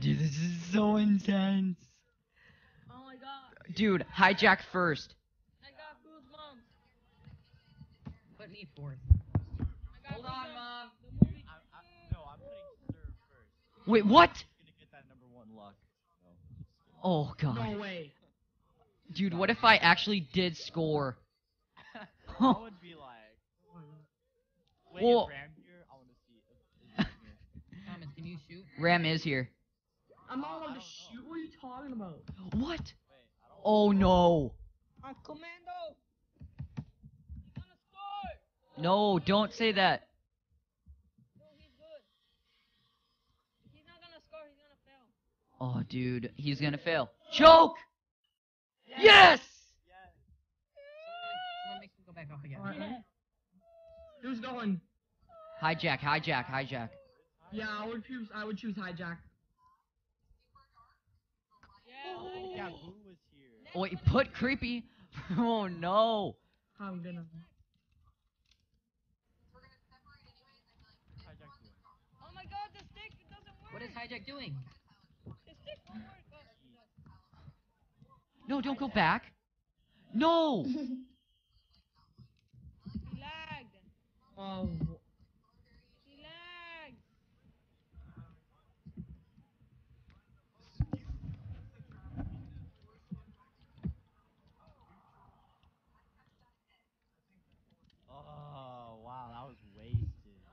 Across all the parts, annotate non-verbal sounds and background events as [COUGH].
dude, this is so intense. Oh my god. Dude, hijack first. I got goosebumps. Put me fourth. Hold on, goosebumps. Mom. The. I'm, I'm, no, I'm putting serve first. Wait, what? gonna get that number one luck. No, just kidding. Oh god. No way. Dude, what if I actually did score? [LAUGHS] that would be like. Oh Wait, Well- is Ram here? I want to see. If, is Ram here? Thomas, can you shoot? Ram is here. I'm not oh, I allowed to know. shoot. What are you talking about? What? Wait, I don't. Oh no. I'm commando. He's gonna score. No, don't say that. No, he's good. He's not gonna score. He's gonna fail. Oh, dude, he's gonna fail. Choke! Yes! Yeah. Someone make me go back off again. Alright, Yeah. Who's going? Hijack, hijack, hijack. Yeah, I would choose. I would choose hijack. Yeah. Oh, like Yeah, that. Boo was here. Oh, wait, put creepy. [LAUGHS] Oh no. I'm gonna. Oh my god, the stick doesn't work. What is hijack doing? The stick won't work. Oh, No, don't go back. No! [LAUGHS] he lagged. Oh, He lagged. Oh wow, that was wasted.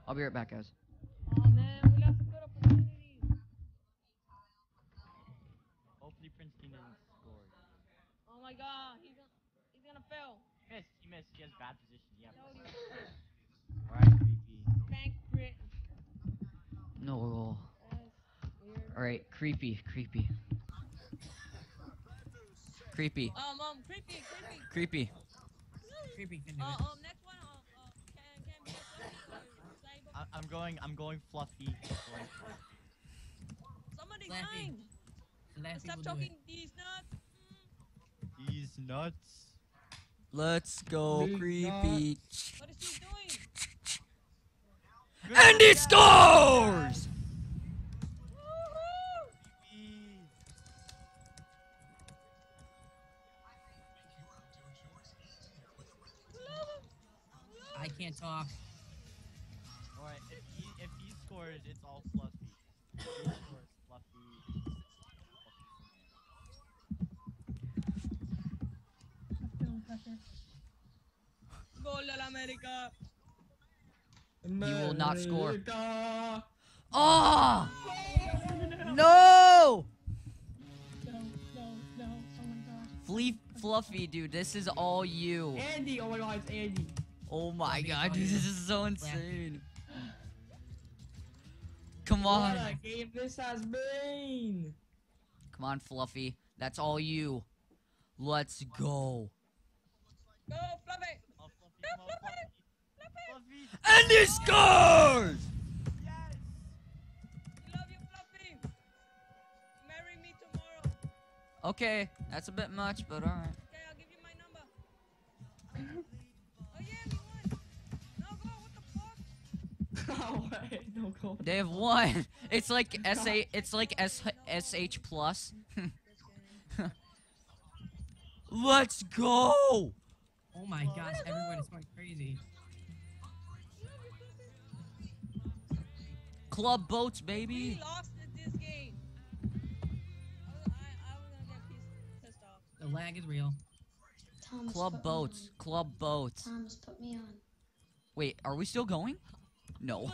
I'll be right back, guys. Oh man, we lost a good opportunity. Hopefully Princeton didn't score. Oh my god, he's gonna he's gonna fail. He missed. He missed. He has bad position. Yeah. Alright, creepy. Thank Brit. No. That's. Alright, creepy, creepy. Creepy, Um, um, creepy, creepy. creepy. Creepy can Uh, um, next one, uh, uh, can can be a fluffy or Cyber. I, I'm going. I'm going fluffy. Going. Somebody Fluffy. dying. Let Stop people do talking it. these nuts. He's nuts. Let's go, Big creepy. What is he doing? And he scores! Woohoo! Creepy. I can't talk. Alright, if he if he scores, it's all fluffy. If he scores, fluffy. Gol al America. He will not score. Oh! No! No, no, no. Oh my gosh. Flee Fluffy, dude, this is all you. Andy. Oh my god, it's Andy. Oh my god, dude, [LAUGHS] this is so insane. Come What on. a game this has been. Come on, Fluffy. That's all you. Let's go. Go, Fluffy. Oh, fluffy, come fluffy. Fluffy. And he scores! Yes. We love you, Fluffy. Marry me tomorrow. Okay, that's a bit much, but alright. Oh wait, no go. They have one. [LAUGHS] It's like [LAUGHS] SA. It's like S SH plus. [LAUGHS] Let's go. Oh my gosh, everyone is going crazy. Club boats, We baby. lost at this game. I, was- I, I was gonna get pissed, pissed off. The lag is real. Thomas, Club boats. Club boats. Thomas, put me on. Wait, are we still going? No.